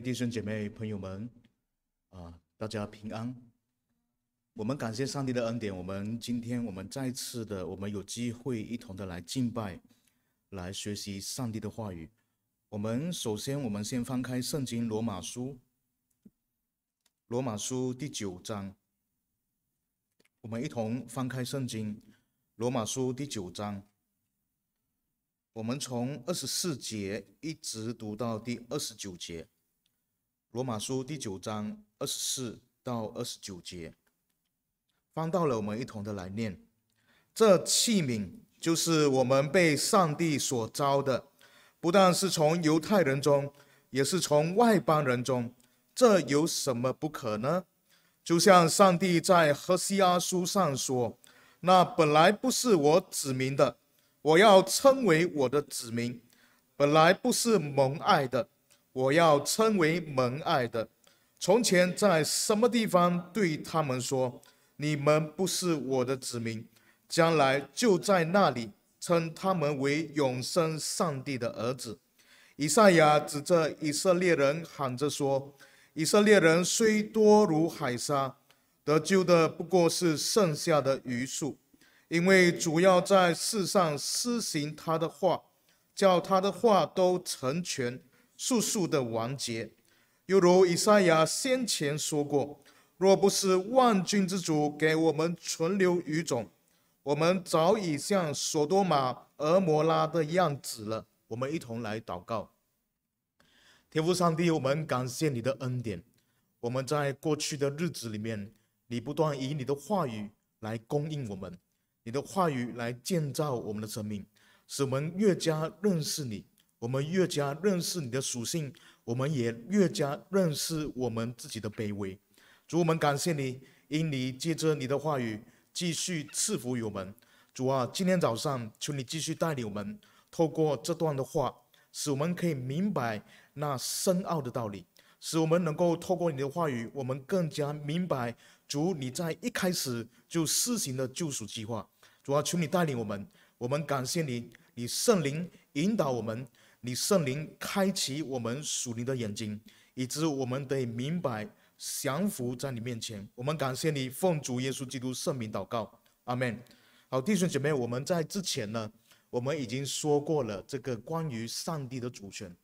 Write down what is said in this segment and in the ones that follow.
弟兄姐妹、朋友们，啊，大家平安。我们感谢上帝的恩典，我们今天我们再次的，我们有机会一同的来敬拜，来学习上帝的话语。我们首先，我们先翻开圣经罗马书，罗马书第九章。我们一同翻开圣经罗马书第九章。我们从二十四节一直读到第二十九节。罗马书第九章二十四到二十九节，翻到了，我们一同的来念。这器皿就是我们被上帝所招的，不但是从犹太人中，也是从外邦人中。这有什么不可呢？就像上帝在何西阿书上说：“那本来不是我子民的，我要称为我的子民；本来不是蒙爱的。”我要称为蒙爱的。从前在什么地方对他们说：“你们不是我的子民。”将来就在那里称他们为永生上帝的儿子。以赛亚指着以色列人喊着说：“以色列人虽多如海沙，得救的不过是剩下的余数，因为主要在世上施行他的话，叫他的话都成全。”速速的完结，犹如以赛亚先前说过：“若不是万军之主给我们存留余种，我们早已像索多玛、俄摩拉的样子了。”我们一同来祷告，天父上帝，我们感谢你的恩典。我们在过去的日子里面，你不断以你的话语来供应我们，你的话语来建造我们的生命，使我们越加认识你。我们越加认识你的属性，我们也越加认识我们自己的卑微。主，我们感谢你，因你借着你的话语继续赐福于我们。主啊，今天早上求你继续带领我们，透过这段的话，使我们可以明白那深奥的道理，使我们能够透过你的话语，我们更加明白主你在一开始就施行的救赎计划。主啊，求你带领我们，我们感谢你，你圣灵引导我们。你圣灵开启我们属灵的眼睛，以致我们得明白降服在你面前。我们感谢你，奉主耶稣基督圣名祷告，阿门。好，弟兄姐妹，我们在之前呢，我们已经说过了这个关于上帝的主权。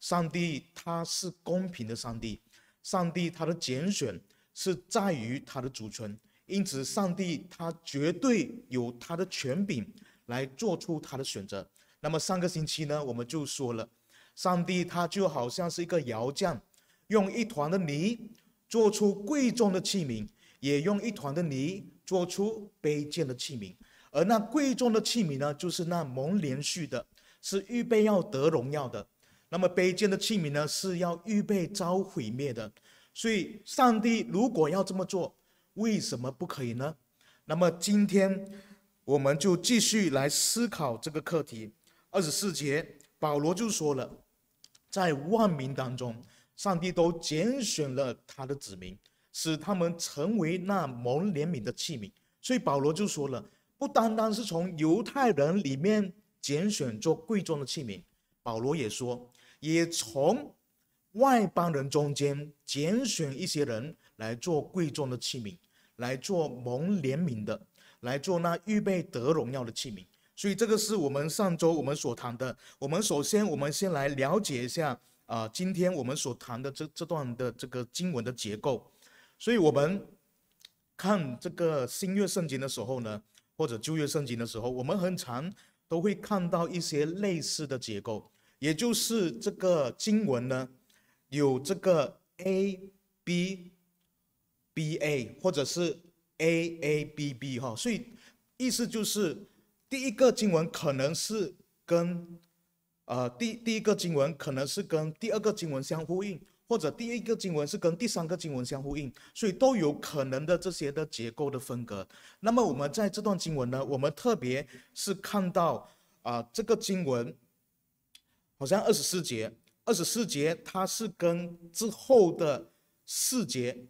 上帝他是公平的上帝，上帝他的拣选是在于他的主权，因此上帝他绝对有他的权柄来做出他的选择。那么上个星期呢，我们就说了，上帝他就好像是一个窑匠，用一团的泥做出贵重的器皿，也用一团的泥做出卑贱的器皿。而那贵重的器皿呢，就是那蒙连续的，是预备要得荣耀的；那么卑贱的器皿呢，是要预备遭毁灭的。所以，上帝如果要这么做，为什么不可以呢？那么今天我们就继续来思考这个课题。二十四节，保罗就说了，在万民当中，上帝都拣选了他的子民，使他们成为那蒙怜悯的器皿。所以保罗就说了，不单单是从犹太人里面拣选做贵重的器皿，保罗也说，也从外邦人中间拣选一些人来做贵重的器皿，来做蒙怜悯的，来做那预备得荣耀的器皿。所以这个是我们上周我们所谈的。我们首先，我们先来了解一下啊，今天我们所谈的这这段的这个经文的结构。所以，我们看这个新约圣经的时候呢，或者旧约圣经的时候，我们很常都会看到一些类似的结构，也就是这个经文呢，有这个 A B B A，或者是 A A B B 哈。所以意思就是。第一个经文可能是跟，呃，第第一个经文可能是跟第二个经文相呼应，或者第一个经文是跟第三个经文相呼应，所以都有可能的这些的结构的分隔。那么我们在这段经文呢，我们特别是看到啊，这个经文好像二十四节，二十四节它是跟之后的四节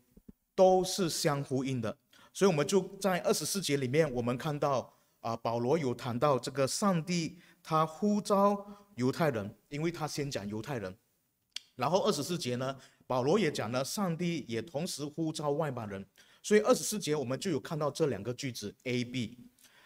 都是相呼应的，所以我们就在二十四节里面，我们看到。啊，保罗有谈到这个上帝，他呼召犹太人，因为他先讲犹太人，然后二十四节呢，保罗也讲了，上帝也同时呼召外邦人，所以二十四节我们就有看到这两个句子 A B。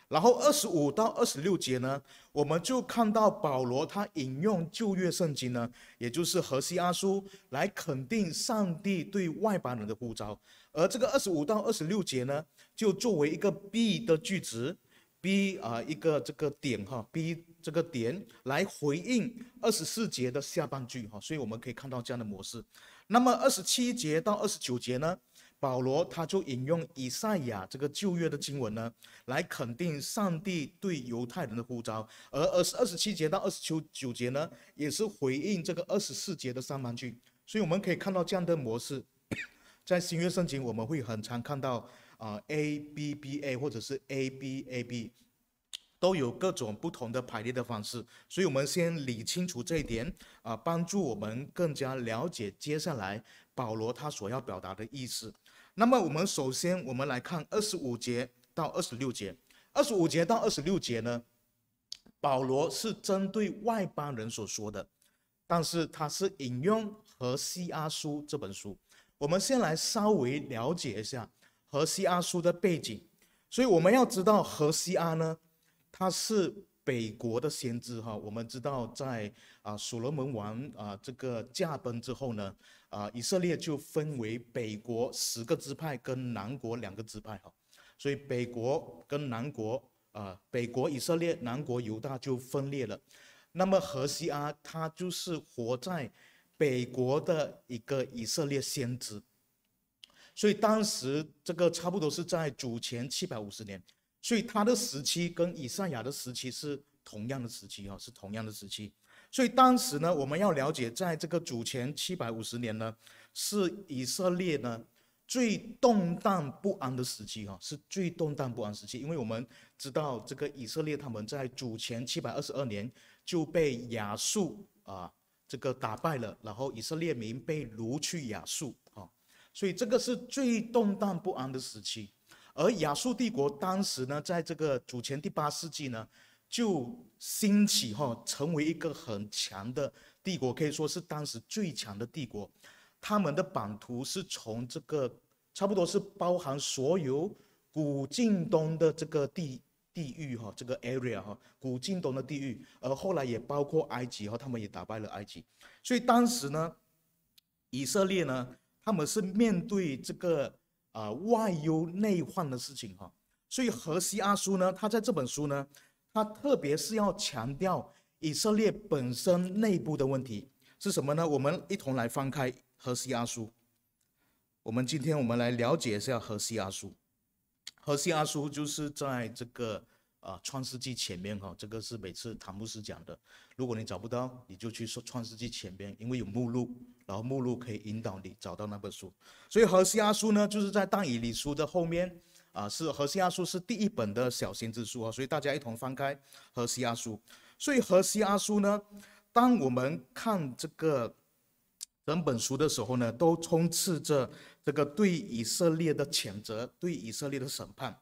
然后二十五到二十六节呢，我们就看到保罗他引用旧约圣经呢，也就是何西阿书来肯定上帝对外邦人的呼召，而这个二十五到二十六节呢，就作为一个 B 的句子，B 啊一个这个点哈，B 这个点来回应二十四节的下半句哈，所以我们可以看到这样的模式。那么二十七节到二十九节呢？保罗他就引用以赛亚这个旧约的经文呢，来肯定上帝对犹太人的呼召，而二十二十七节到二十九九节呢，也是回应这个二十四节的上半句。所以我们可以看到这样的模式，在新约圣经我们会很常看到啊 A B B A 或者是 A B A B，都有各种不同的排列的方式。所以我们先理清楚这一点啊，帮助我们更加了解接下来保罗他所要表达的意思。那么我们首先，我们来看二十五节到二十六节。二十五节到二十六节呢，保罗是针对外邦人所说的，但是他是引用和西阿书这本书。我们先来稍微了解一下何西阿书的背景。所以我们要知道何西阿呢，他是北国的先知哈。我们知道在啊所罗门王啊这个驾崩之后呢。啊，以色列就分为北国十个支派跟南国两个支派哈，所以北国跟南国啊，北国以色列，南国犹大就分裂了。那么何西阿他就是活在北国的一个以色列先知，所以当时这个差不多是在主前七百五十年，所以他的时期跟以赛亚的时期是同样的时期哈，是同样的时期。所以当时呢，我们要了解，在这个主前七百五十年呢，是以色列呢最动荡不安的时期哈，是最动荡不安时期。因为我们知道，这个以色列他们在主前七百二十二年就被亚述啊这个打败了，然后以色列民被掳去亚述，所以这个是最动荡不安的时期。而亚述帝国当时呢，在这个主前第八世纪呢。就兴起哈，成为一个很强的帝国，可以说是当时最强的帝国。他们的版图是从这个差不多是包含所有古晋东的这个地地域哈，这个 area 哈，古晋东的地域，而后来也包括埃及哈，他们也打败了埃及。所以当时呢，以色列呢，他们是面对这个啊外忧内患的事情哈。所以何西阿书呢，他在这本书呢。他特别是要强调以色列本身内部的问题是什么呢？我们一同来翻开何西阿书。我们今天我们来了解一下何西阿书。何西阿书就是在这个啊创世纪前面哈，这个是每次唐牧师讲的。如果你找不到，你就去说创世纪前边，因为有目录，然后目录可以引导你找到那本书。所以何西阿书呢，就是在但以理书的后面。啊，是何西阿书是第一本的小先知书啊，所以大家一同翻开何西阿书。所以何西阿书呢，当我们看这个整本书的时候呢，都充斥着这个对以色列的谴责，对以色列的审判。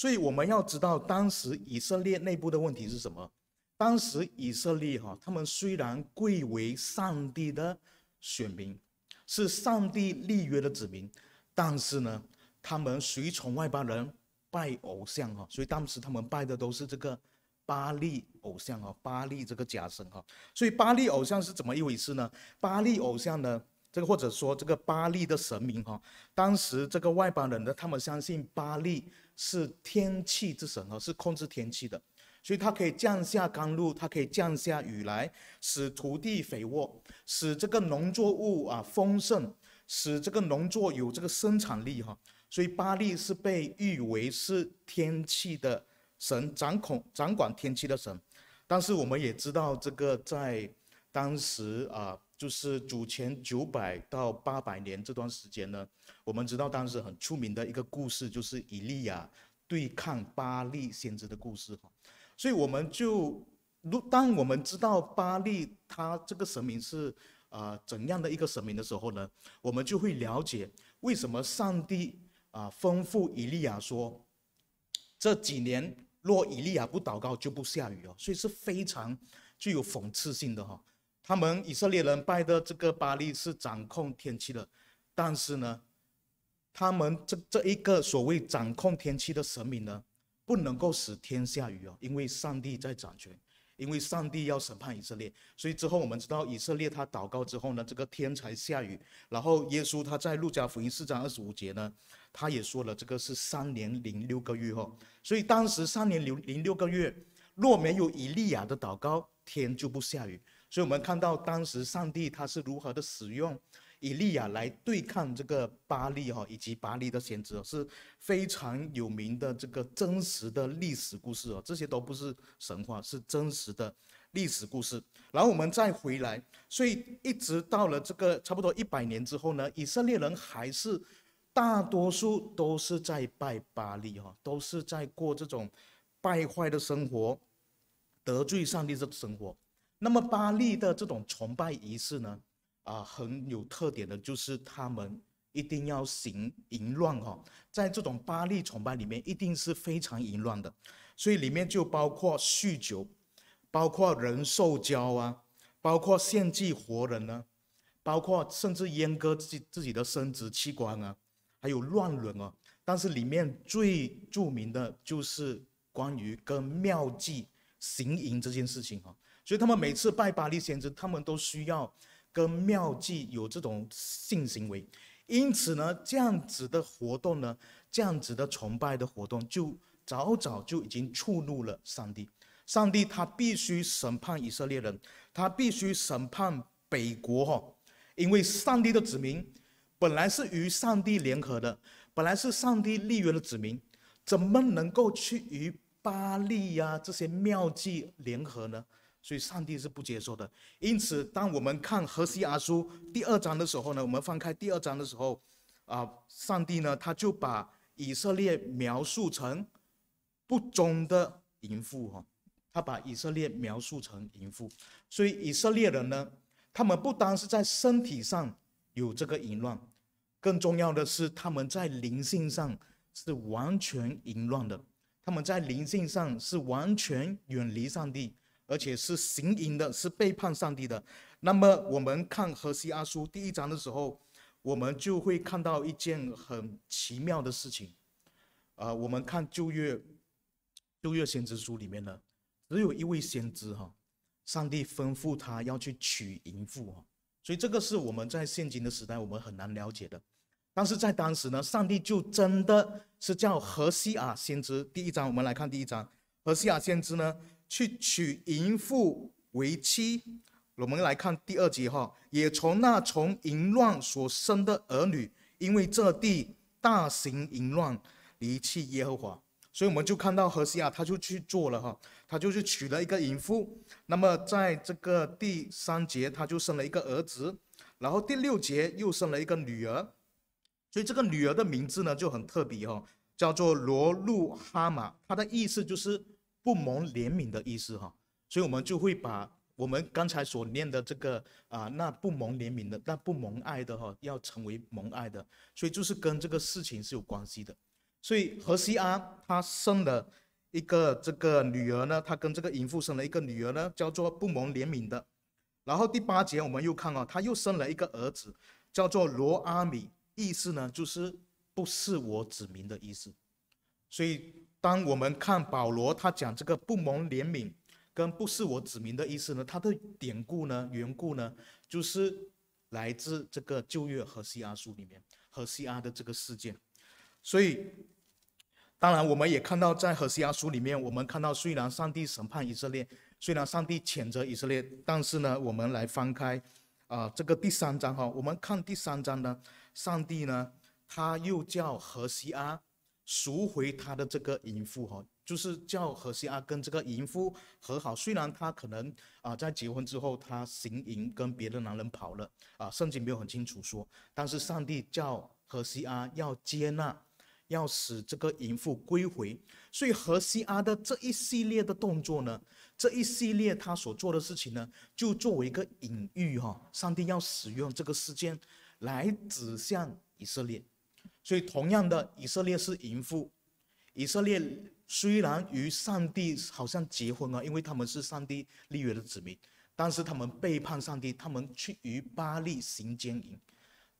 所以我们要知道，当时以色列内部的问题是什么？当时以色列哈，他们虽然贵为上帝的选民，是上帝立约的子民，但是呢？他们随从外邦人拜偶像哈，所以当时他们拜的都是这个巴利偶像哈，巴利这个假神哈。所以巴利偶像是怎么一回事呢？巴利偶像呢，这个或者说这个巴利的神明哈，当时这个外邦人呢，他们相信巴利是天气之神哈，是控制天气的，所以它可以降下甘露，它可以降下雨来，使土地肥沃，使这个农作物啊丰盛，使这个农作有这个生产力哈。所以巴利是被誉为是天气的神，掌控掌管天气的神。但是我们也知道，这个在当时啊，就是主前九百到八百年这段时间呢，我们知道当时很出名的一个故事，就是以利亚对抗巴利先知的故事哈。所以我们就，如当我们知道巴利他这个神明是啊怎样的一个神明的时候呢，我们就会了解为什么上帝。啊，吩咐以利亚说：“这几年若以利亚不祷告，就不下雨哦。”所以是非常具有讽刺性的哈。他们以色列人拜的这个巴利是掌控天气的，但是呢，他们这这一个所谓掌控天气的神明呢，不能够使天下雨哦，因为上帝在掌权。因为上帝要审判以色列，所以之后我们知道以色列他祷告之后呢，这个天才下雨。然后耶稣他在路加福音四章二十五节呢，他也说了这个是三年零六个月哈。所以当时三年零零六个月，若没有以利亚的祷告，天就不下雨。所以我们看到当时上帝他是如何的使用。以利亚来对抗这个巴利哈，以及巴利的先知是非常有名的这个真实的历史故事哦，这些都不是神话，是真实的历史故事。然后我们再回来，所以一直到了这个差不多一百年之后呢，以色列人还是大多数都是在拜巴利哈，都是在过这种败坏的生活，得罪上帝的生活。那么巴利的这种崇拜仪式呢？啊，很有特点的就是他们一定要行淫乱哈，在这种巴利崇拜里面，一定是非常淫乱的，所以里面就包括酗酒，包括人兽交啊，包括献祭活人呢，包括甚至阉割自己自己的生殖器官啊，还有乱伦啊。但是里面最著名的就是关于跟庙妓行淫这件事情哈，所以他们每次拜巴利先知，他们都需要。跟妙计有这种性行为，因此呢，这样子的活动呢，这样子的崇拜的活动，就早早就已经触怒了上帝。上帝他必须审判以色列人，他必须审判北国哈，因为上帝的子民本来是与上帝联合的，本来是上帝立约的子民，怎么能够去与巴利呀这些妙计联合呢？所以上帝是不接受的。因此，当我们看何西阿书第二章的时候呢，我们翻开第二章的时候，啊，上帝呢他就把以色列描述成不忠的淫妇哈，他把以色列描述成淫妇。所以以色列人呢，他们不单是在身体上有这个淫乱，更重要的是他们在灵性上是完全淫乱的，他们在灵性上是完全远离上帝。而且是行淫的，是背叛上帝的。那么我们看何西阿书第一章的时候，我们就会看到一件很奇妙的事情。啊，我们看旧约，旧约先知书里面呢，只有一位先知哈，上帝吩咐他要去娶淫妇哈，所以这个是我们在现今的时代我们很难了解的。但是在当时呢，上帝就真的是叫何西阿先知。第一章我们来看第一章，何西阿先知呢？去娶淫妇为妻，我们来看第二节哈，也从那从淫乱所生的儿女，因为这地大行淫乱，离弃耶和华，所以我们就看到何西亚他就去做了哈，他就去娶了一个淫妇。那么在这个第三节，他就生了一个儿子，然后第六节又生了一个女儿，所以这个女儿的名字呢就很特别哈，叫做罗路哈玛，它的意思就是。不蒙怜悯的意思哈，所以我们就会把我们刚才所念的这个啊，那不蒙怜悯的，那不蒙爱的哈，要成为蒙爱的，所以就是跟这个事情是有关系的。所以何西阿他生了一个这个女儿呢，他跟这个淫妇生了一个女儿呢，叫做不蒙怜悯的。然后第八节我们又看啊，他又生了一个儿子，叫做罗阿米，意思呢就是不是我子民的意思，所以。当我们看保罗他讲这个不蒙怜悯跟不是我子民的意思呢，他的典故呢、缘故呢，就是来自这个旧约和西阿书里面和西阿的这个事件。所以，当然我们也看到在和西阿书里面，我们看到虽然上帝审判以色列，虽然上帝谴责以色列，但是呢，我们来翻开啊这个第三章哈，我们看第三章呢，上帝呢他又叫何西阿。赎回他的这个淫妇哈，就是叫何西阿跟这个淫妇和好。虽然他可能啊在结婚之后他行淫跟别的男人跑了啊，圣经没有很清楚说，但是上帝叫何西阿要接纳，要使这个淫妇归回。所以何西阿的这一系列的动作呢，这一系列他所做的事情呢，就作为一个隐喻哈，上帝要使用这个事件来指向以色列。所以，同样的，以色列是淫妇。以色列虽然与上帝好像结婚了，因为他们是上帝立约的子民，但是他们背叛上帝，他们去与巴利行奸淫。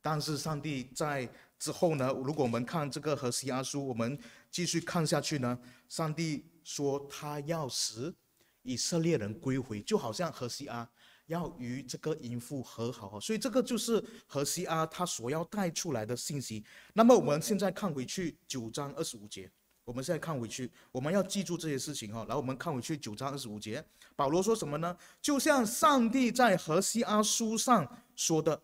但是上帝在之后呢？如果我们看这个何西阿书，我们继续看下去呢，上帝说他要使以色列人归回，就好像何西阿要与这个淫妇和好，所以这个就是何西阿他所要带出来的信息。那么我们现在看回去九章二十五节。我们现在看回去，我们要记住这些事情哈。然后我们看回去九章二十五节，保罗说什么呢？就像上帝在何西阿书上说的，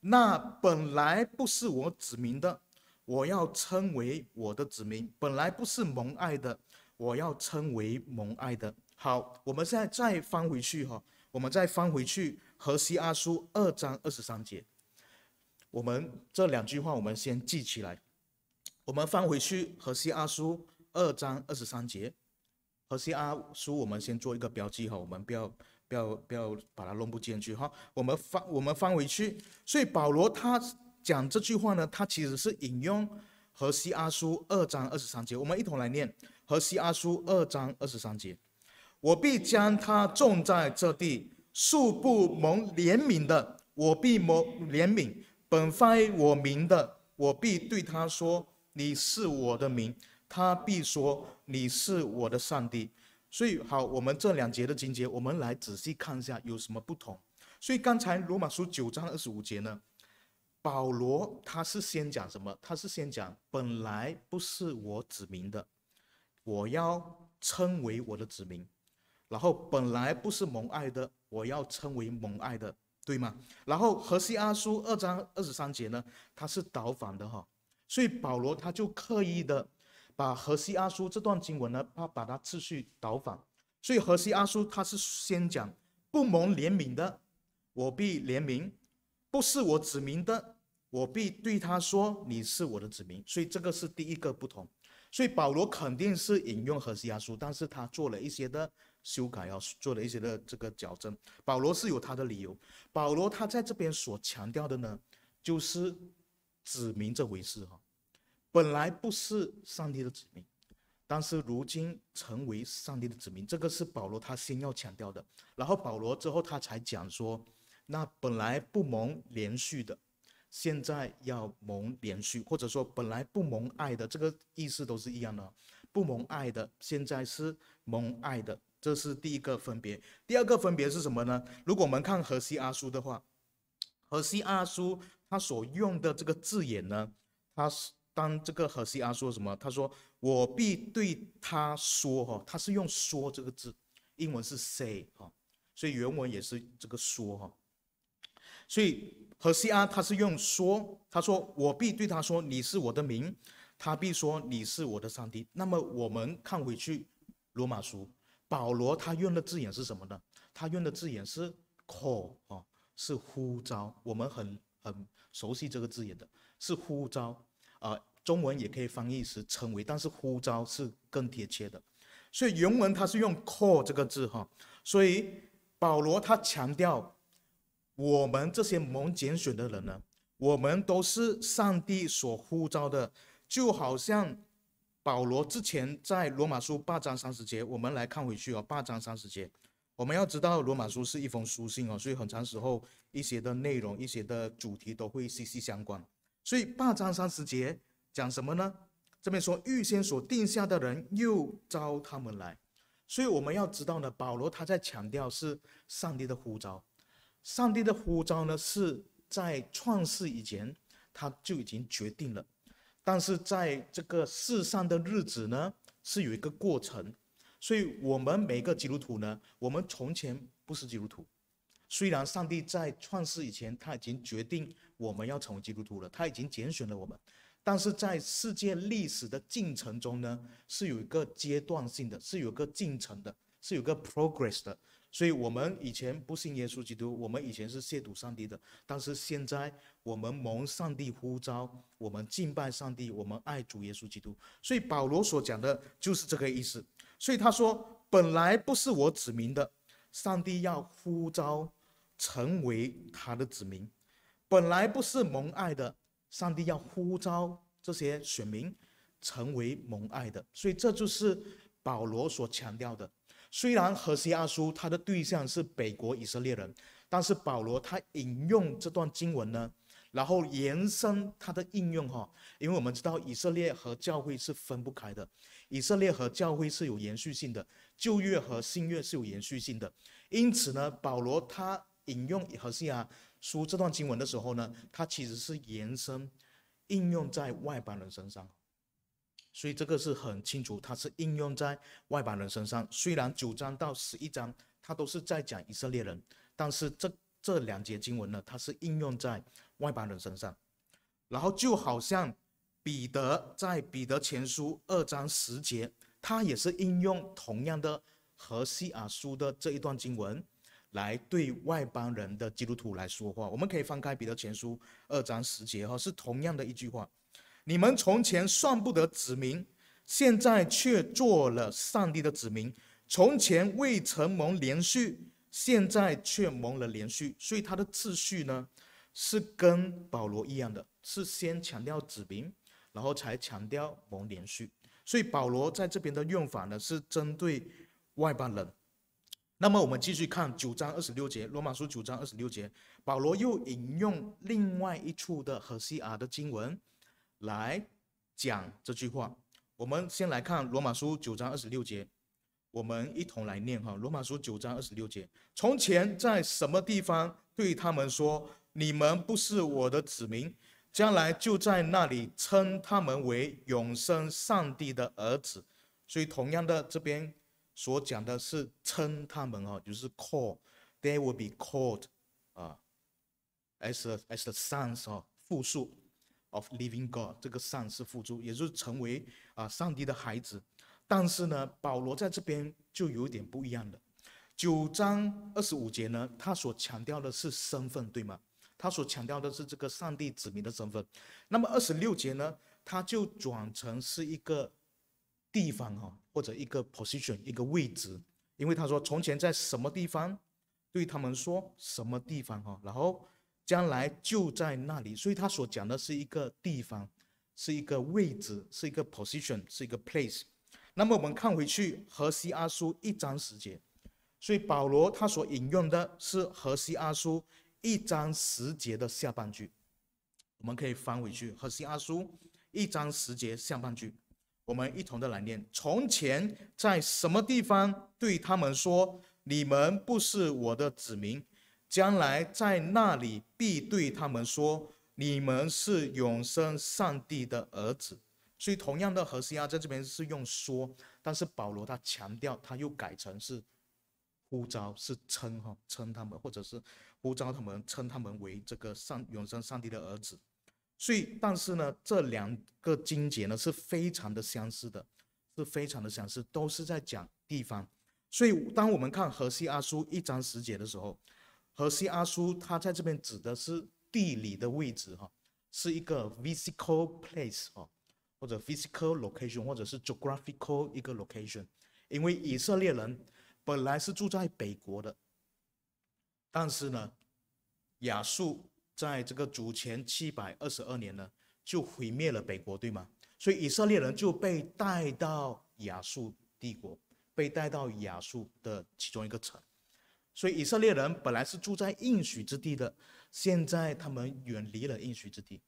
那本来不是我子民的，我要称为我的子民；本来不是蒙爱的，我要称为蒙爱的。好，我们现在再翻回去哈，我们再翻回去何西阿书二章二十三节，我们这两句话我们先记起来。我们翻回去何西阿书二章二十三节，何西阿书我们先做一个标记哈，我们不要不要不要把它弄不进去哈。我们翻我们翻回去，所以保罗他讲这句话呢，他其实是引用何西阿书二章二十三节。我们一同来念何西阿书二章二十三节：我必将他种在这地，素不蒙怜悯的，我必蒙怜悯；本非我名的，我必对他说。你是我的名，他必说你是我的上帝。所以好，我们这两节的经节，我们来仔细看一下有什么不同。所以刚才罗马书九章二十五节呢，保罗他是先讲什么？他是先讲本来不是我指明的，我要称为我的子民。然后本来不是蒙爱的，我要称为蒙爱的，对吗？然后何西阿书二章二十三节呢，它是倒反的哈。所以保罗他就刻意的把何西阿书这段经文呢，他把它次序倒反。所以何西阿书他是先讲不蒙怜悯的，我必怜悯；不是我指明的，我必对他说你是我的子民。所以这个是第一个不同。所以保罗肯定是引用何西阿书，但是他做了一些的修改，要做了一些的这个矫正。保罗是有他的理由。保罗他在这边所强调的呢，就是指明这回事哈。本来不是上帝的子民，但是如今成为上帝的子民，这个是保罗他先要强调的。然后保罗之后他才讲说，那本来不蒙连续的，现在要蒙连续，或者说本来不蒙爱的，这个意思都是一样的。不蒙爱的，现在是蒙爱的，这是第一个分别。第二个分别是什么呢？如果我们看何西阿书的话，何西阿书他所用的这个字眼呢，他是。当这个何西阿说什么？他说：“我必对他说，哈，他是用说这个字，英文是 say，哈，所以原文也是这个说，哈。所以何西阿他是用说，他说我必对他说，你是我的名，他必说你是我的上帝。那么我们看回去罗马书，保罗他用的字眼是什么呢？他用的字眼是 call，啊，是呼召。我们很很熟悉这个字眼的，是呼召。”啊，中文也可以翻译是称为，但是呼召是更贴切的。所以原文它是用 call 这个字哈。所以保罗他强调，我们这些蒙拣选的人呢，我们都是上帝所呼召的，就好像保罗之前在罗马书八章三十节，我们来看回去哦，八章三十节，我们要知道罗马书是一封书信哦，所以很长时候一些的内容、一些的主题都会息息相关。所以八章三十节讲什么呢？这边说预先所定下的人又招他们来，所以我们要知道呢，保罗他在强调是上帝的呼召，上帝的呼召呢是在创世以前他就已经决定了，但是在这个世上的日子呢是有一个过程，所以我们每个基督徒呢，我们从前不是基督徒。虽然上帝在创世以前，他已经决定我们要成为基督徒了，他已经拣选了我们，但是在世界历史的进程中呢，是有一个阶段性的，是有个进程的，是有个 progress 的。所以，我们以前不信耶稣基督，我们以前是亵渎上帝的，但是现在我们蒙上帝呼召，我们敬拜上帝，我们爱主耶稣基督。所以保罗所讲的就是这个意思。所以他说，本来不是我指明的，上帝要呼召。成为他的子民，本来不是蒙爱的，上帝要呼召这些选民成为蒙爱的，所以这就是保罗所强调的。虽然何西阿书它的对象是北国以色列人，但是保罗他引用这段经文呢，然后延伸它的应用哈，因为我们知道以色列和教会是分不开的，以色列和教会是有延续性的，旧约和新约是有延续性的，因此呢，保罗他引用何西阿书这段经文的时候呢，他其实是延伸应用在外邦人身上。所以这个是很清楚，它是应用在外邦人身上。虽然九章到十一章它都是在讲以色列人，但是这这两节经文呢，它是应用在外邦人身上。然后就好像彼得在彼得前书二章十节，他也是应用同样的何西阿书的这一段经文，来对外邦人的基督徒来说话。我们可以翻开彼得前书二章十节哈，是同样的一句话。你们从前算不得子民，现在却做了上帝的子民；从前未曾蒙连续，现在却蒙了连续。所以他的次序呢，是跟保罗一样的，是先强调子民，然后才强调蒙连续。所以保罗在这边的用法呢，是针对外邦人。那么我们继续看九章二十六节，罗马书九章二十六节，保罗又引用另外一处的和西阿的经文。来讲这句话，我们先来看罗马书九章二十六节，我们一同来念哈。罗马书九章二十六节，从前在什么地方对他们说，你们不是我的子民，将来就在那里称他们为永生上帝的儿子。所以同样的，这边所讲的是称他们哈，就是 call，they will be called 啊，as as the sons 哈，复数。Of living God，这个上是付诸，也就是成为啊上帝的孩子。但是呢，保罗在这边就有点不一样的。九章二十五节呢，他所强调的是身份，对吗？他所强调的是这个上帝子民的身份。那么二十六节呢，他就转成是一个地方哈，或者一个 position，一个位置。因为他说从前在什么地方，对他们说什么地方哈，然后。将来就在那里，所以他所讲的是一个地方，是一个位置，是一个 position，是一个 place。那么我们看回去何西阿书一章十节，所以保罗他所引用的是何西阿书一章十节的下半句。我们可以翻回去何西阿书一章十节下半句，我们一同的来念：从前在什么地方对他们说，你们不是我的子民。将来在那里必对他们说：“你们是永生上帝的儿子。”所以，同样的，何西阿在这边是用说，但是保罗他强调，他又改成是呼召，是称哈称他们，或者是呼召他们，称他们为这个上永生上帝的儿子。所以，但是呢，这两个经节呢是非常的相似的，是非常的相似，都是在讲地方。所以，当我们看何西阿书一章十节的时候，何西阿书，它在这边指的是地理的位置，哈，是一个 physical place，哦，或者 physical location，或者是 geographical 一个 location。因为以色列人本来是住在北国的，但是呢，亚述在这个主前七百二十二年呢，就毁灭了北国，对吗？所以以色列人就被带到亚述帝国，被带到亚述的其中一个城。所以以色列人本来是住在应许之地的，现在他们远离了应许之地。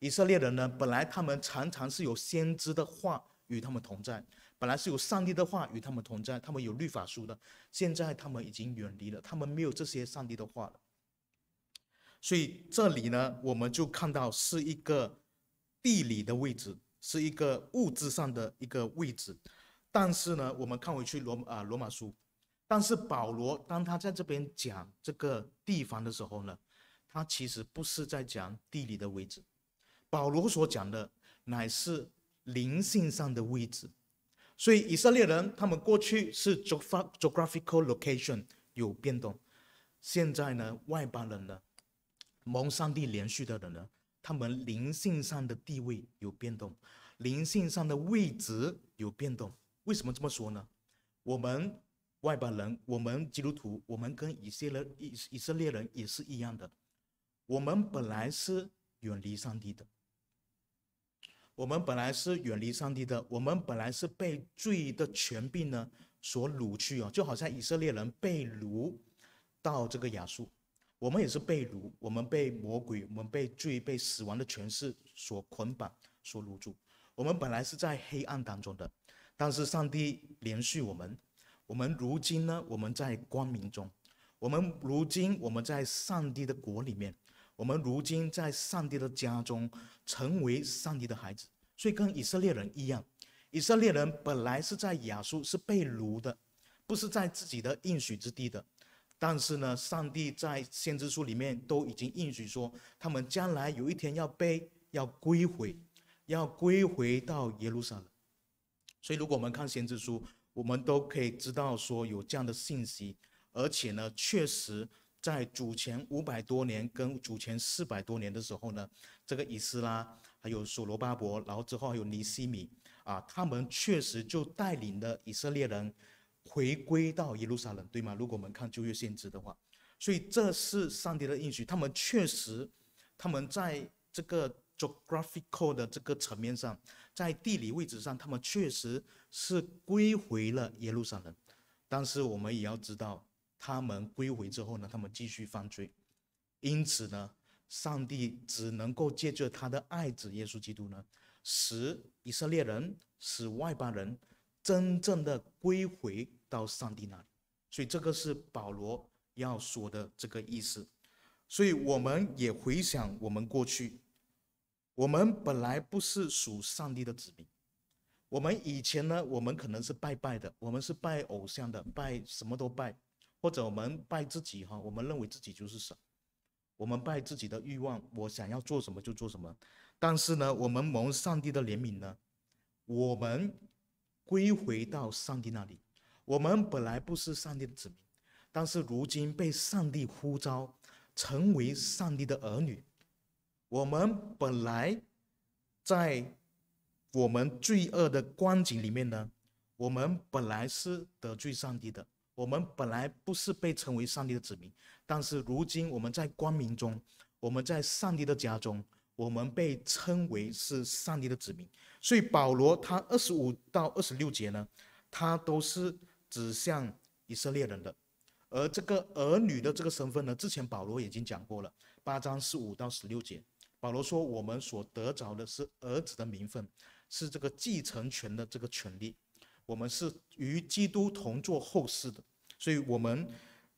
以色列人呢，本来他们常常是有先知的话与他们同在，本来是有上帝的话与他们同在，他们有律法书的，现在他们已经远离了，他们没有这些上帝的话了。所以这里呢，我们就看到是一个地理的位置，是一个物质上的一个位置。但是呢，我们看回去罗啊罗马书。但是保罗当他在这边讲这个地方的时候呢，他其实不是在讲地理的位置，保罗所讲的乃是灵性上的位置。所以以色列人他们过去是 geographical location 有变动，现在呢外邦人呢，蒙上帝连续的人呢，他们灵性上的地位有变动，灵性上的位置有变动。为什么这么说呢？我们。外邦人，我们基督徒，我们跟以色列以以色列人也是一样的。我们本来是远离上帝的，我们本来是远离上帝的，我们本来是被罪的权柄呢所掳去啊，就好像以色列人被掳到这个亚述，我们也是被掳，我们被魔鬼，我们被罪、被死亡的权势所捆绑、所掳住。我们本来是在黑暗当中的，但是上帝连续我们，我们如今呢，我们在光明中，我们如今我们在上帝的国里面，我们如今在上帝的家中，成为上帝的孩子。所以跟以色列人一样。以色列人本来是在亚述是被掳的，不是在自己的应许之地的。但是呢，上帝在先知书里面都已经应许说，他们将来有一天要被要归回，要归回到耶路撒冷。所以，如果我们看先知书，我们都可以知道说有这样的信息。而且呢，确实在主前五百多年跟主前四百多年的时候呢，这个以斯拉还有所罗巴伯，然后之后还有尼西米。啊，他们确实就带领了以色列人回归到耶路撒冷，对吗？如果我们看旧约先知的话，所以这是上帝的应许。他们确实，他们在这个 geographical 的这个层面上，在地理位置上，他们确实是归回了耶路撒冷。但是我们也要知道，他们归回之后呢，他们继续犯罪，因此呢，上帝只能够借着他的爱子耶稣基督呢。使以色列人，使外邦人真正的归回到上帝那里，所以这个是保罗要说的这个意思。所以我们也回想我们过去，我们本来不是属上帝的子民，我们以前呢，我们可能是拜拜的，我们是拜偶像的，拜什么都拜，或者我们拜自己哈，我们认为自己就是神，我们拜自己的欲望，我想要做什么就做什么。但是呢，我们蒙上帝的怜悯呢，我们归回到上帝那里。我们本来不是上帝的子民，但是如今被上帝呼召成为上帝的儿女。我们本来在我们罪恶的光景里面呢，我们本来是得罪上帝的。我们本来不是被称为上帝的子民，但是如今我们在光明中，我们在上帝的家中。我们被称为是上帝的子民，所以保罗他二十五到二十六节呢，他都是指向以色列人的。而这个儿女的这个身份呢，之前保罗已经讲过了，八章十五到十六节，保罗说我们所得着的是儿子的名分，是这个继承权的这个权利，我们是与基督同作后世的，所以我们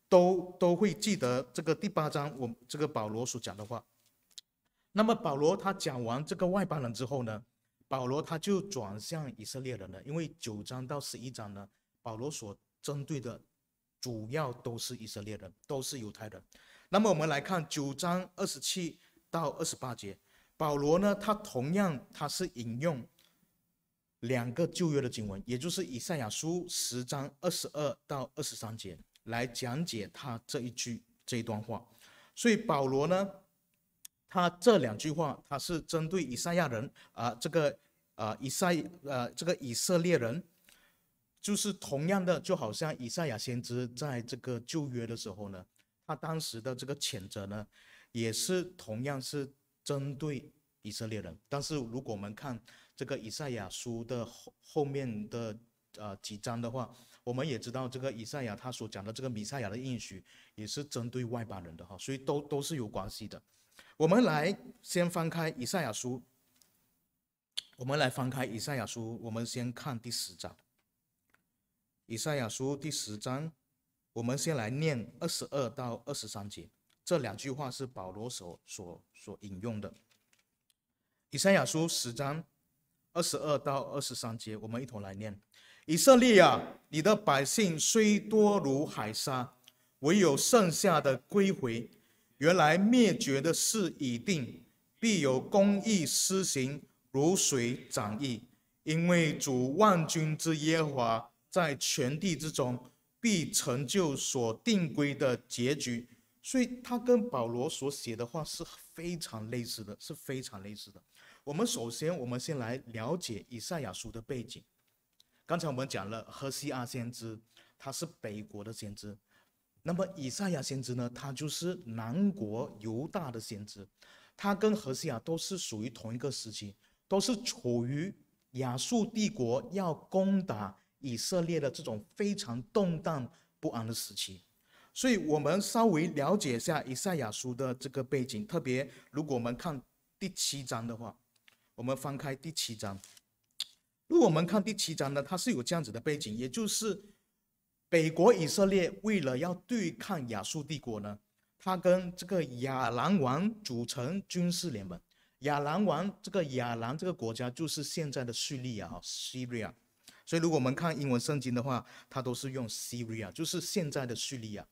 都都会记得这个第八章我这个保罗所讲的话。那么保罗他讲完这个外邦人之后呢，保罗他就转向以色列人了，因为九章到十一章呢，保罗所针对的主要都是以色列人，都是犹太人。那么我们来看九章二十七到二十八节，保罗呢，他同样他是引用两个旧约的经文，也就是以赛亚书十章二十二到二十三节来讲解他这一句这一段话。所以保罗呢。他这两句话，他是针对以赛亚人啊，这个啊以赛呃这个以色列人，就是同样的，就好像以赛亚先知在这个旧约的时候呢，他当时的这个谴责呢，也是同样是针对以色列人。但是如果我们看这个以赛亚书的后后面的呃几章的话，我们也知道这个以赛亚他所讲的这个弥赛亚的应许，也是针对外邦人的哈，所以都都是有关系的。我们来先翻开以赛亚书。我们来翻开以赛亚书，我们先看第十章。以赛亚书第十章，我们先来念二十二到二十三节。这两句话是保罗所所所引用的。以赛亚书十章二十二到二十三节，我们一同来念：以色列啊，你的百姓虽多如海沙，唯有剩下的归回。原来灭绝的事已定，必有公义施行，如水涨溢。因为主万军之耶和华在全地之中，必成就所定规的结局。所以，他跟保罗所写的话是非常类似的，是非常类似的。我们首先，我们先来了解以赛亚书的背景。刚才我们讲了，何西阿先知，他是北国的先知。那么以赛亚先知呢？他就是南国犹大的先知，他跟何西亚都是属于同一个时期，都是处于亚述帝国要攻打以色列的这种非常动荡不安的时期。所以，我们稍微了解一下以赛亚书的这个背景，特别如果我们看第七章的话，我们翻开第七章。如果我们看第七章呢，它是有这样子的背景，也就是北国以色列为了要对抗亚述帝国呢，他跟这个亚兰王组成军事联盟。亚兰王这个亚兰这个国家就是现在的叙利亚哈，Syria。所以如果我们看英文圣经的话，它都是用 Syria，就是现在的叙利亚。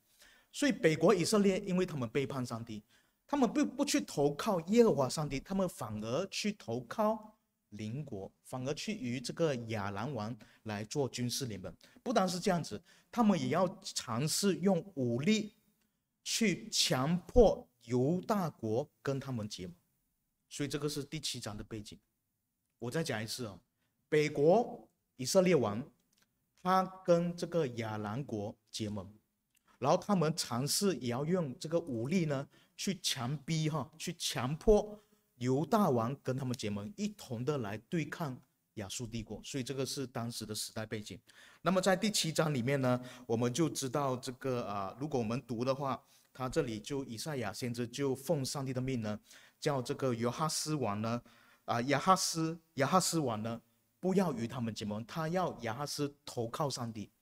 所以北国以色列因为他们背叛上帝，他们不不去投靠耶和华上帝，他们反而去投靠。邻国反而去与这个亚兰王来做军事联盟，不单是这样子，他们也要尝试用武力去强迫犹大国跟他们结盟，所以这个是第七章的背景。我再讲一次啊，北国以色列王他跟这个亚兰国结盟，然后他们尝试也要用这个武力呢去强逼哈，去强迫。犹大王跟他们结盟，一同的来对抗亚述帝国，所以这个是当时的时代背景。那么在第七章里面呢，我们就知道这个啊，如果我们读的话，他这里就以赛亚先知就奉上帝的命呢，叫这个约哈斯王呢，啊亚哈斯亚哈斯王呢，不要与他们结盟，他要亚哈斯投靠上帝。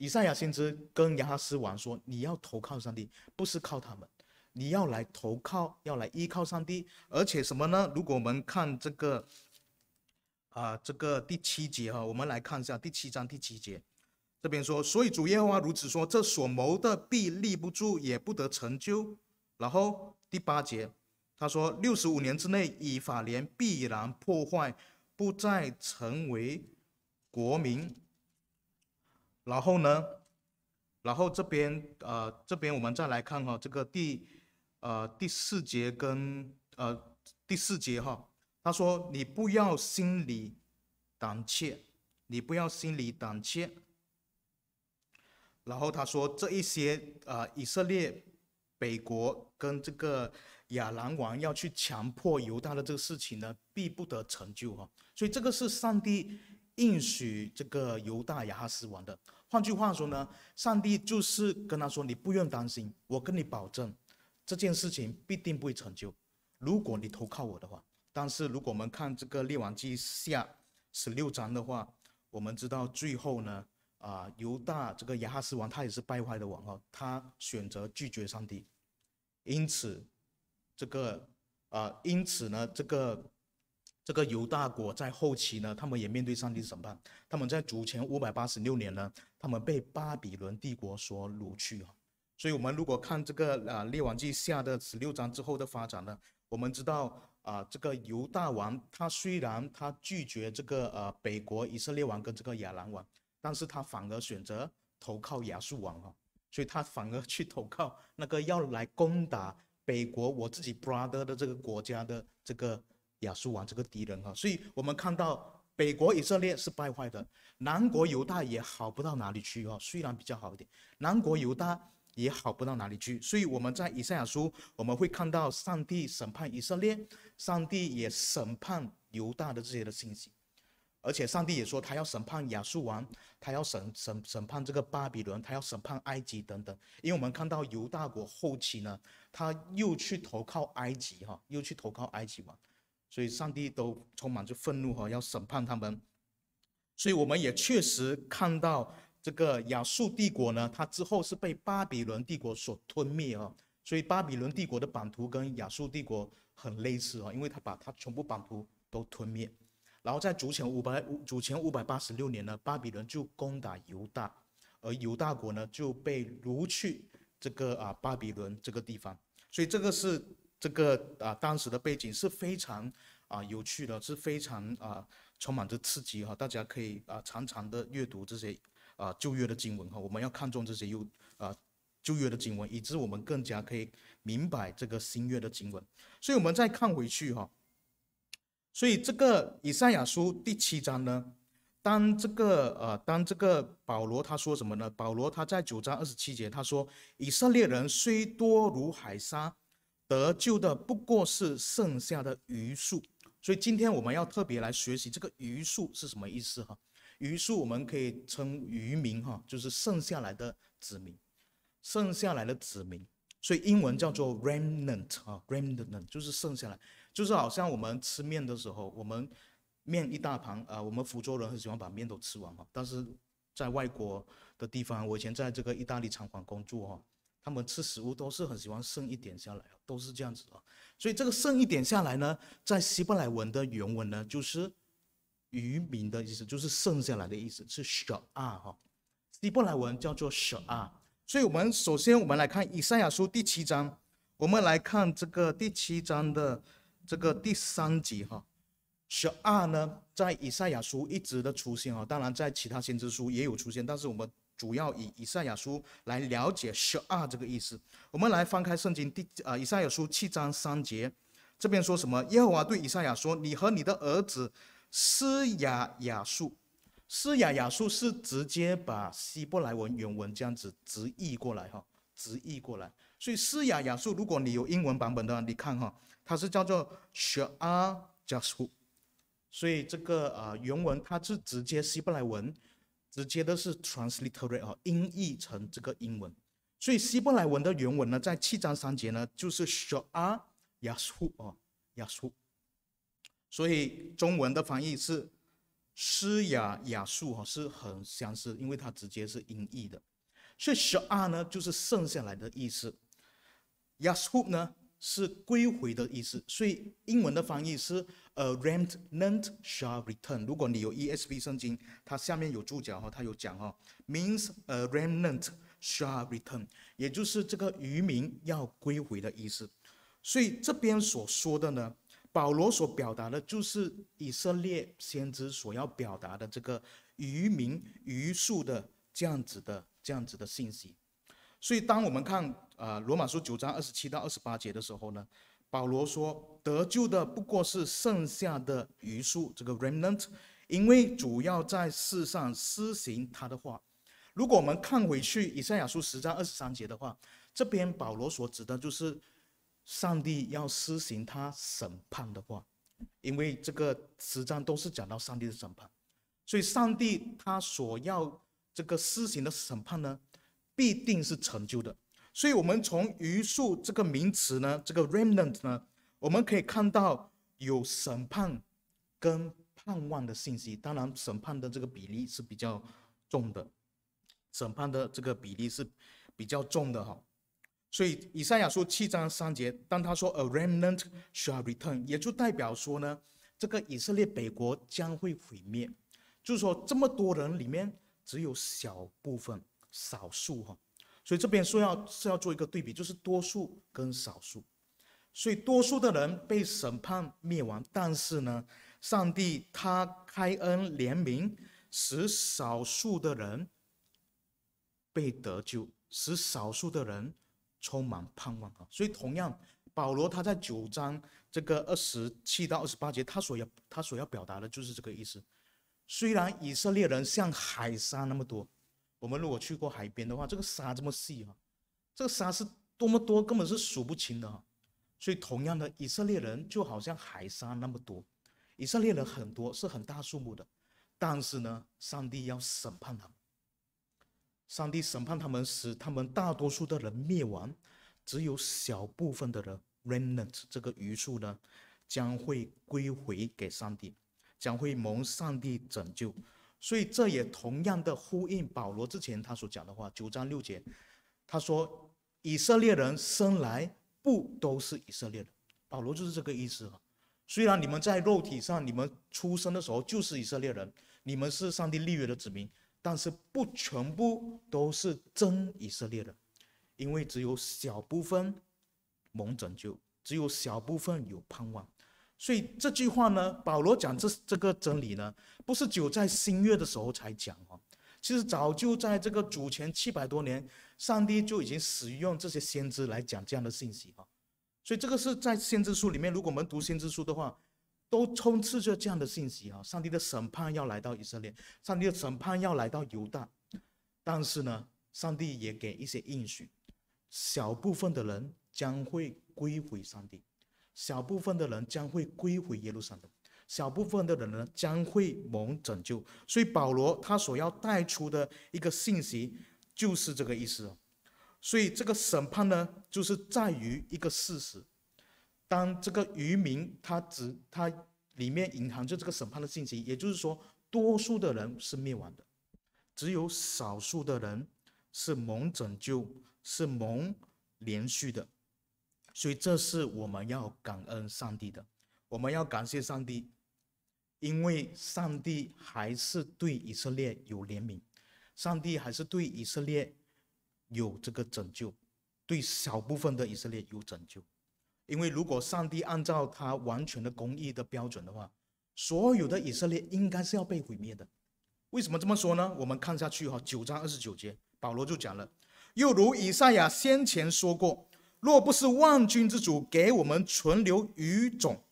以赛亚先知跟亚哈斯王说：“你要投靠上帝，不是靠他们。”你要来投靠，要来依靠上帝，而且什么呢？如果我们看这个，啊，这个第七节哈，我们来看一下第七章第七节，这边说，所以主耶和华如此说：这所谋的必立不住，也不得成就。然后第八节，他说六十五年之内，以法莲必然破坏，不再成为国民。然后呢，然后这边呃，这边我们再来看哈，这个第。呃，第四节跟呃第四节哈，他说你不要心里胆怯，你不要心里胆怯。然后他说这一些呃以色列北国跟这个亚兰王要去强迫犹大的这个事情呢，必不得成就哈。所以这个是上帝应许这个犹大亚哈斯王的。换句话说呢，上帝就是跟他说，你不用担心，我跟你保证。这件事情必定不会成就，如果你投靠我的话。但是如果我们看这个列王记下十六章的话，我们知道最后呢，啊，犹大这个亚哈斯王他也是败坏的王哦，他选择拒绝上帝，因此这个啊，因此呢，这个这个犹大国在后期呢，他们也面对上帝审判。他们在主前五百八十六年呢，他们被巴比伦帝国所掳去啊。所以，我们如果看这个啊《列王记下》的十六章之后的发展呢，我们知道啊，这个犹大王他虽然他拒绝这个呃北国以色列王跟这个亚兰王，但是他反而选择投靠亚述王哈，所以他反而去投靠那个要来攻打北国我自己 brother 的这个国家的这个亚述王这个敌人哈，所以我们看到北国以色列是败坏的，南国犹大也好不到哪里去哈，虽然比较好一点，南国犹大。也好不到哪里去，所以我们在以赛亚书我们会看到上帝审判以色列，上帝也审判犹大的这些的信息，而且上帝也说他要审判亚述王，他要审审审判这个巴比伦，他要审判埃及等等。因为我们看到犹大国后期呢，他又去投靠埃及哈，又去投靠埃及王，所以上帝都充满着愤怒哈，要审判他们。所以我们也确实看到。这个亚述帝国呢，它之后是被巴比伦帝国所吞灭啊，所以巴比伦帝国的版图跟亚述帝国很类似啊，因为它把它全部版图都吞灭。然后在主前五百五主前五百八十六年呢，巴比伦就攻打犹大，而犹大国呢就被掳去这个啊巴比伦这个地方。所以这个是这个啊当时的背景是非常啊有趣的，是非常啊充满着刺激哈，大家可以啊常常的阅读这些。啊，旧约的经文哈，我们要看重这些又啊旧约的经文，以致我们更加可以明白这个新约的经文。所以，我们再看回去哈，所以这个以赛亚书第七章呢，当这个呃，当这个保罗他说什么呢？保罗他在九章二十七节他说，以色列人虽多如海沙，得救的不过是剩下的余数。所以，今天我们要特别来学习这个余数是什么意思哈。余数我们可以称余民哈，就是剩下来的子民，剩下来的子民。所以英文叫做 remnant 啊，remnant 就是剩下来，就是好像我们吃面的时候，我们面一大盘啊，我们福州人很喜欢把面都吃完哈。但是在外国的地方，我以前在这个意大利餐馆工作哈，他们吃食物都是很喜欢剩一点下来，都是这样子啊。所以这个剩一点下来呢，在希伯来文的原文呢，就是渔民的意思，就是剩下来的意思，是 shah 哈，希伯来文叫做 shah。所以，我们首先我们来看以赛亚书第七章，我们来看这个第七章的这个第三节哈。十二呢，在以赛亚书一直的出现哈，当然在其他先知书也有出现，但是我们主要以以赛亚书来了解十二这个意思。我们来翻开圣经第啊以赛亚书七章三节，这边说什么？耶和华对以赛亚说：“你和你的儿子施雅雅述。”施雅雅述是直接把希伯来文原文这样子直译过来哈，直译过来。所以施雅雅述，如果你有英文版本的，你看哈，它是叫做 Shah Jashu。所以这个啊原文它是直接希伯来文，直接的是 transliterate 啊，音译成这个英文。所以希伯来文的原文呢，在七章三节呢，就是 Shah Jashu 啊，Jashu。所以中文的翻译是。诗雅雅述哈是很相似，因为它直接是音译的，所以十二呢就是剩下来的意思，雅述呢是归回的意思，所以英文的翻译是 a remnant shall return。如果你有 ESV 圣经，它下面有注脚哈，它有讲哈，means a remnant shall return，也就是这个渔民要归回的意思，所以这边所说的呢。保罗所表达的就是以色列先知所要表达的这个渔民余数的这样子的这样子的信息。所以，当我们看啊罗马书九章二十七到二十八节的时候呢，保罗说得救的不过是剩下的余数，这个 remnant，因为主要在世上施行他的话。如果我们看回去以赛亚书十章二十三节的话，这边保罗所指的就是。上帝要施行他审判的话，因为这个十章都是讲到上帝的审判，所以上帝他所要这个施行的审判呢，必定是成就的。所以，我们从余数这个名词呢，这个 remnant 呢，我们可以看到有审判跟盼望的信息。当然，审判的这个比例是比较重的，审判的这个比例是比较重的哈。所以以赛亚书七章三节，当他说 “a remnant shall return”，也就代表说呢，这个以色列北国将会毁灭。就是说，这么多人里面，只有小部分、少数哈。所以这边说要是要做一个对比，就是多数跟少数。所以多数的人被审判灭亡，但是呢，上帝他开恩怜悯，使少数的人被得救，使少数的人。充满盼望啊！所以同样，保罗他在九章这个二十七到二十八节，他所要他所要表达的就是这个意思。虽然以色列人像海沙那么多，我们如果去过海边的话，这个沙这么细哈，这个沙是多么多，根本是数不清的哈。所以同样的，以色列人就好像海沙那么多，以色列人很多，是很大数目的，但是呢，上帝要审判他们。上帝审判他们，使他们大多数的人灭亡，只有小部分的人 （remnant） 这个余数呢，将会归回给上帝，将会蒙上帝拯救。所以这也同样的呼应保罗之前他所讲的话，九章六节，他说：“以色列人生来不都是以色列人。”保罗就是这个意思哈。虽然你们在肉体上，你们出生的时候就是以色列人，你们是上帝立约的子民。但是不全部都是真以色列人，因为只有小部分蒙拯救，只有小部分有盼望。所以这句话呢，保罗讲这这个真理呢，不是只有在新约的时候才讲哦，其实早就在这个主前七百多年，上帝就已经使用这些先知来讲这样的信息哈。所以这个是在先知书里面，如果我们读先知书的话。都充斥着这样的信息啊！上帝的审判要来到以色列，上帝的审判要来到犹大，但是呢，上帝也给一些应许，小部分的人将会归回上帝，小部分的人将会归回耶路撒冷，小部分的人呢将会蒙拯救。所以保罗他所要带出的一个信息就是这个意思。所以这个审判呢，就是在于一个事实：当这个渔民他只他里面隐含着这个审判的信息，也就是说，多数的人是灭亡的，只有少数的人是蒙拯救，是蒙连续的。所以这是我们要感恩上帝的，我们要感谢上帝，因为上帝还是对以色列有怜悯，上帝还是对以色列有这个拯救，对小部分的以色列有拯救。因为如果上帝按照他完全的公义的标准的话，所有的以色列应该是要被毁灭的。为什么这么说呢？我们看下去哈，九章二十九节，保罗就讲了，又如以赛亚先前说过。若不是万军之主给我们存留余种，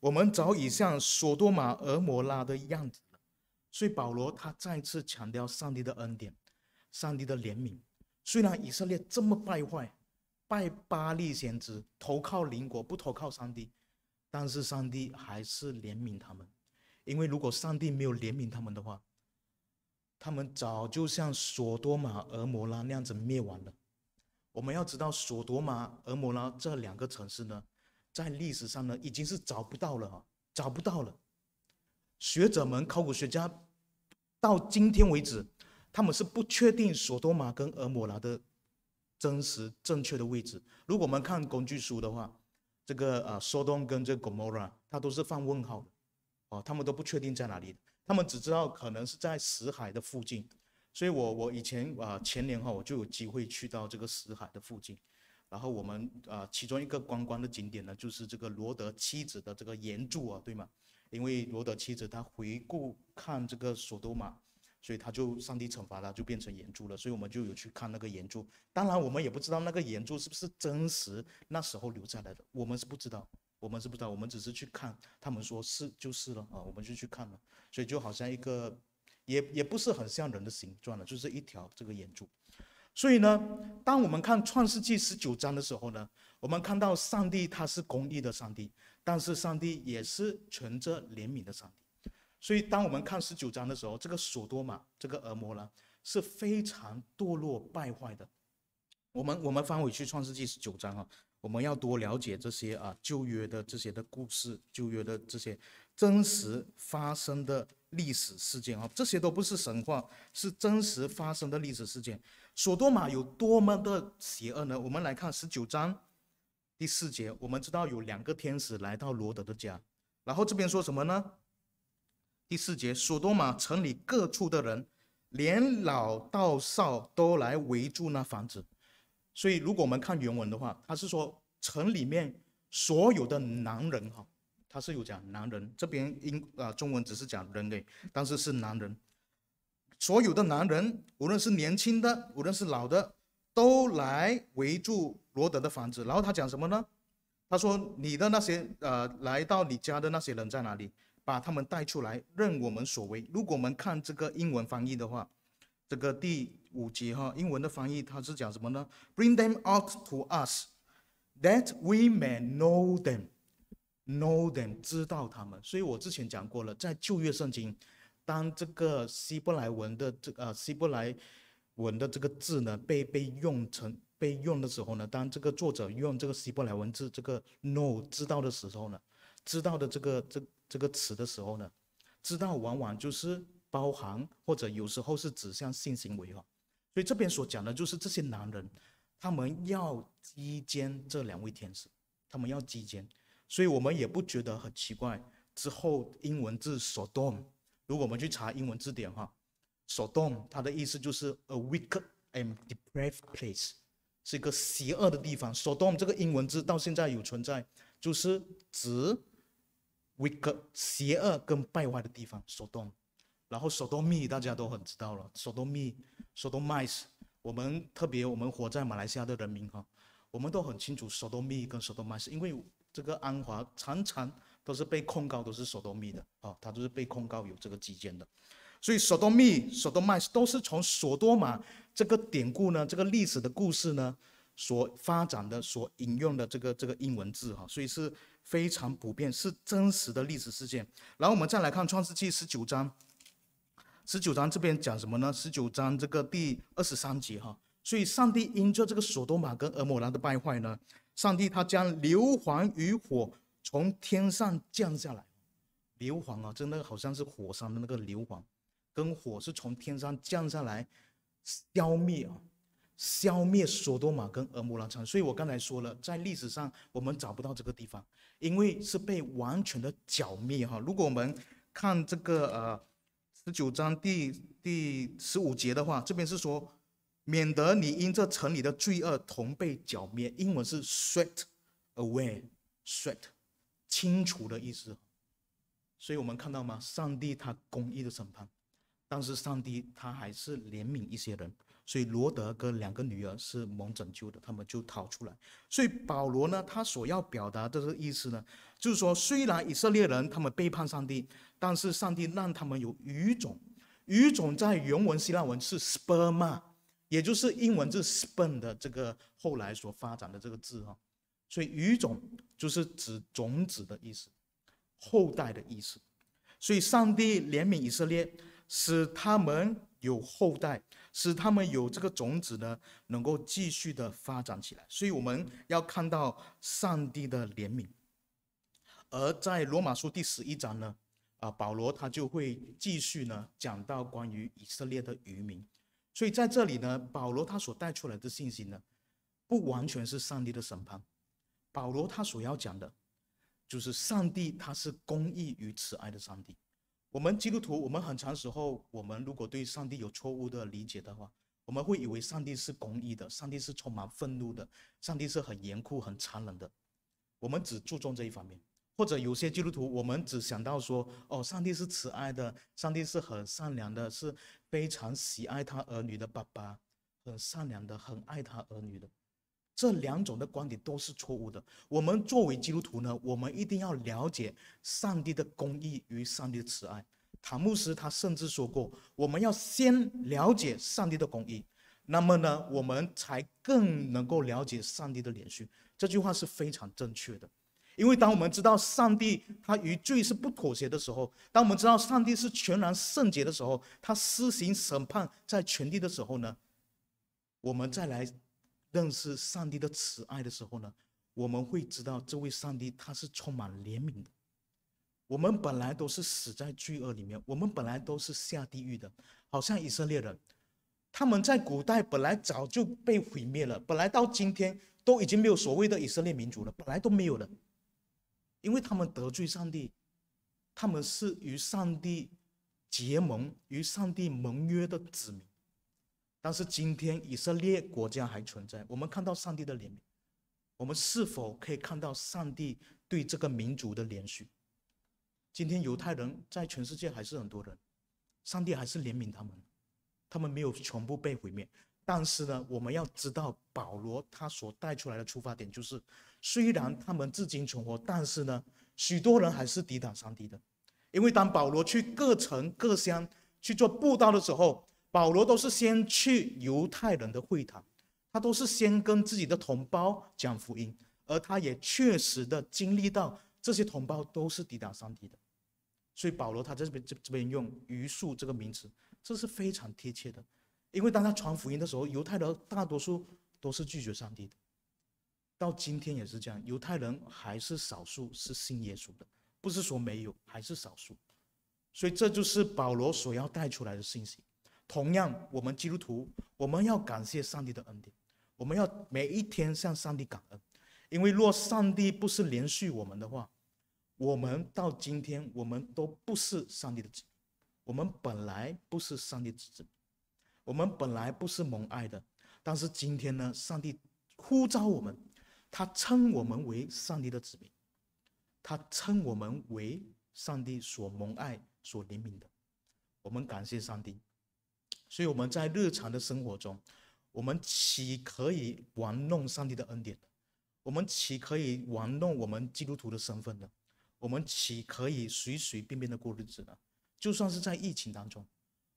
我们早已像索多玛、俄摩拉的样子了。所以保罗他再次强调上帝的恩典，上帝的怜悯。虽然以色列这么败坏，拜巴利先知，投靠邻国，不投靠上帝，但是上帝还是怜悯他们。因为如果上帝没有怜悯他们的话，他们早就像索多玛、俄摩拉那样子灭亡了。我们要知道，索多玛、俄摩拉这两个城市呢，在历史上呢已经是找不到了哈，找不到了。学者们、考古学家到今天为止，他们是不确定索多玛跟俄摩拉的真实正确的位置。如果我们看工具书的话，这个呃，索东跟这个 Gomorra，它都是放问号的，哦，他们都不确定在哪里，他们只知道可能是在死海的附近。所以，我我以前啊前年哈，我就有机会去到这个死海的附近，然后我们啊其中一个观光的景点呢，就是这个罗德妻子的这个岩柱啊，对吗？因为罗德妻子她回顾看这个索多玛，所以他就上帝惩罚了，就变成岩柱了。所以我们就有去看那个岩柱。当然，我们也不知道那个岩柱是不是真实那时候留下来的，我们是不知道，我们是不知道，我们只是去看，他们说是就是了啊，我们就去看了。所以就好像一个。也也不是很像人的形状了，就是一条这个眼珠。所以呢，当我们看创世纪十九章的时候呢，我们看到上帝他是公义的上帝，但是上帝也是存着怜悯的上帝。所以当我们看十九章的时候，这个索多玛这个恶魔呢是非常堕落败坏的。我们我们翻回去创世纪十九章啊，我们要多了解这些啊旧约的这些的故事，旧约的这些真实发生的。历史事件啊，这些都不是神话，是真实发生的历史事件。索多玛有多么的邪恶呢？我们来看十九章第四节，我们知道有两个天使来到罗德的家，然后这边说什么呢？第四节，索多玛城里各处的人，连老到少都来围住那房子。所以，如果我们看原文的话，他是说城里面所有的男人哈。他是有讲男人这边英啊中文只是讲人类，但是是男人，所有的男人，无论是年轻的，无论是老的，都来围住罗德的房子。然后他讲什么呢？他说：“你的那些呃来到你家的那些人在哪里？把他们带出来，任我们所为。”如果我们看这个英文翻译的话，这个第五节哈，英文的翻译他是讲什么呢？Bring them out to us, that we may know them. Know them，知道他们。所以我之前讲过了，在旧约圣经，当这个希伯来文的这呃希伯来文的这个字呢被被用成被用的时候呢，当这个作者用这个希伯来文字这个 know 知道的时候呢，知道的这个这这个词的时候呢，知道往往就是包含或者有时候是指向性行为哈。所以这边所讲的就是这些男人，他们要击奸这两位天使，他们要击奸。所以我们也不觉得很奇怪。之后英文字 Sodom，如果我们去查英文字典哈，Sodom 它的意思就是 a wicked and depraved place，是一个邪恶的地方。Sodom 这个英文字到现在有存在，就是指 wicked 邪恶跟败坏的地方。Sodom，然后 Sodomy 大家都很知道了，Sodomy，Sodomize，我们特别我们活在马来西亚的人民哈，我们都很清楚 Sodomy 跟 Sodomize，因为。这个安华常常都是被控告，都是索多密的啊，他都是被控告有这个基奸的，所以索多密、索多麦都是从索多玛这个典故呢，这个历史的故事呢所发展的、所引用的这个这个英文字哈，所以是非常普遍，是真实的历史事件。然后我们再来看创世纪十九章，十九章这边讲什么呢？十九章这个第二十三节哈，所以上帝因着这个索多玛跟俄摩拉的败坏呢，上帝他将硫磺与火从天上降下来，硫磺啊，真的好像是火山的那个硫磺，跟火是从天上降下来，消灭啊。消灭索多玛跟俄摩拉城，所以我刚才说了，在历史上我们找不到这个地方，因为是被完全的剿灭哈。如果我们看这个呃十九章第第十五节的话，这边是说，免得你因这城里的罪恶同被剿灭，英文是 swept away，swept 清除的意思。所以我们看到吗？上帝他公义的审判，但是上帝他还是怜悯一些人。所以罗德跟两个女儿是蒙拯救的，他们就逃出来。所以保罗呢，他所要表达的这个意思呢，就是说，虽然以色列人他们背叛上帝，但是上帝让他们有语种。语种在原文希腊文是 sperma，也就是英文字 sperm 的这个后来所发展的这个字哈。所以语种就是指种子的意思，后代的意思。所以上帝怜悯以色列，使他们有后代。使他们有这个种子呢，能够继续的发展起来。所以我们要看到上帝的怜悯。而在罗马书第十一章呢，啊，保罗他就会继续呢讲到关于以色列的渔民。所以在这里呢，保罗他所带出来的信息呢，不完全是上帝的审判。保罗他所要讲的，就是上帝他是公义与慈爱的上帝。我们基督徒，我们很长时候，我们如果对上帝有错误的理解的话，我们会以为上帝是公义的，上帝是充满愤怒的，上帝是很严酷、很残忍的。我们只注重这一方面，或者有些基督徒，我们只想到说，哦，上帝是慈爱的，上帝是很善良的，是非常喜爱他儿女的爸爸，很善良的，很爱他儿女的。这两种的观点都是错误的。我们作为基督徒呢，我们一定要了解上帝的公义与上帝的慈爱。塔木斯他甚至说过，我们要先了解上帝的公义，那么呢，我们才更能够了解上帝的连续。这句话是非常正确的，因为当我们知道上帝他与罪是不妥协的时候，当我们知道上帝是全然圣洁的时候，他施行审判在全地的时候呢，我们再来。认识上帝的慈爱的时候呢，我们会知道这位上帝他是充满怜悯的。我们本来都是死在罪恶里面，我们本来都是下地狱的，好像以色列人，他们在古代本来早就被毁灭了，本来到今天都已经没有所谓的以色列民族了，本来都没有了，因为他们得罪上帝，他们是与上帝结盟、与上帝盟约的子民。但是今天以色列国家还存在，我们看到上帝的怜悯，我们是否可以看到上帝对这个民族的怜恤？今天犹太人在全世界还是很多人，上帝还是怜悯他们，他们没有全部被毁灭。但是呢，我们要知道保罗他所带出来的出发点就是，虽然他们至今存活，但是呢，许多人还是抵挡上帝的，因为当保罗去各城各乡去做布道的时候。保罗都是先去犹太人的会堂，他都是先跟自己的同胞讲福音，而他也确实的经历到这些同胞都是抵挡上帝的，所以保罗他在这边这这边用余数这个名词，这是非常贴切的，因为当他传福音的时候，犹太人大多数都是拒绝上帝的，到今天也是这样，犹太人还是少数是信耶稣的，不是说没有，还是少数，所以这就是保罗所要带出来的信息。同样，我们基督徒，我们要感谢上帝的恩典，我们要每一天向上帝感恩，因为若上帝不是连续我们的话，我们到今天我们都不是上帝的子，我们本来不是上帝之子，我们本来不是蒙爱的，但是今天呢，上帝呼召我们，他称我们为上帝的子民，他称我们为上帝所蒙爱、所怜悯的，我们感谢上帝。所以我们在日常的生活中，我们岂可以玩弄上帝的恩典我们岂可以玩弄我们基督徒的身份呢？我们岂可以随随便便的过日子呢？就算是在疫情当中，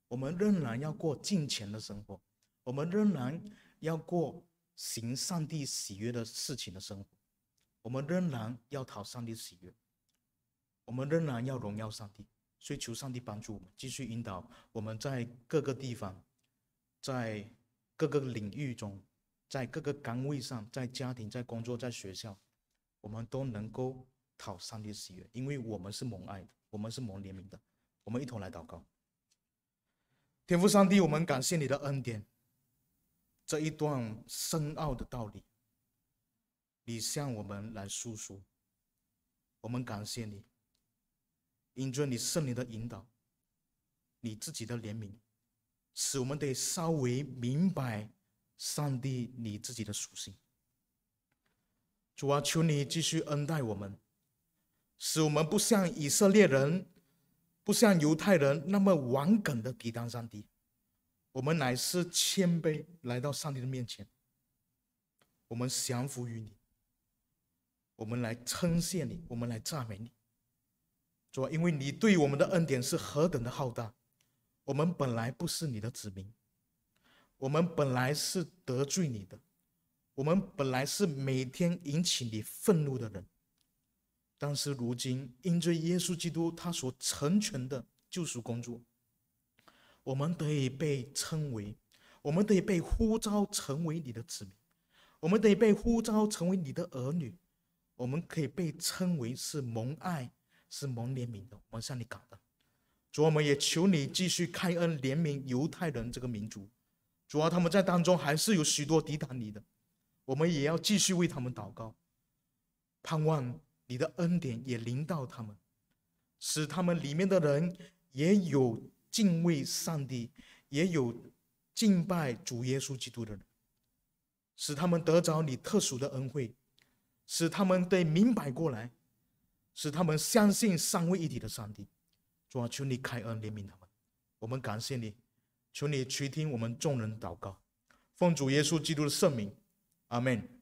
我们仍然要过敬虔的生活，我们仍然要过行上帝喜悦的事情的生活。我们仍然要讨上帝喜悦，我们仍然要荣耀上帝。所以求上帝帮助我们，继续引导我们在各个地方，在各个领域中，在各个岗位上，在家庭、在工作、在学校，我们都能够讨上帝喜悦，因为我们是蒙爱的，我们是蒙怜悯的。我们一同来祷告，天父上帝，我们感谢你的恩典，这一段深奥的道理，你向我们来诉说，我们感谢你。因着你圣灵的引导，你自己的怜悯，使我们得稍微明白上帝你自己的属性。主啊，求你继续恩待我们，使我们不像以色列人，不像犹太人那么顽梗的抵挡上帝。我们乃是谦卑来到上帝的面前，我们降服于你，我们来称谢你，我们来赞美你。说，因为你对我们的恩典是何等的浩大，我们本来不是你的子民，我们本来是得罪你的，我们本来是每天引起你愤怒的人，但是如今因着耶稣基督他所成全的救赎工作，我们得以被称为，我们得以被呼召成为你的子民，我们得以被呼召成为你的儿女，我们可以被称为是蒙爱。是蒙怜悯的，我们向你感恩。主，我们也求你继续开恩怜悯犹太人这个民族。主啊，他们在当中还是有许多抵挡你的，我们也要继续为他们祷告，盼望你的恩典也临到他们，使他们里面的人也有敬畏上帝，也有敬拜主耶稣基督的人，使他们得着你特殊的恩惠，使他们得明白过来。使他们相信三位一体的上帝，主啊，求你开恩怜悯他们。我们感谢你，求你垂听我们众人祷告，奉主耶稣基督的圣名，阿门。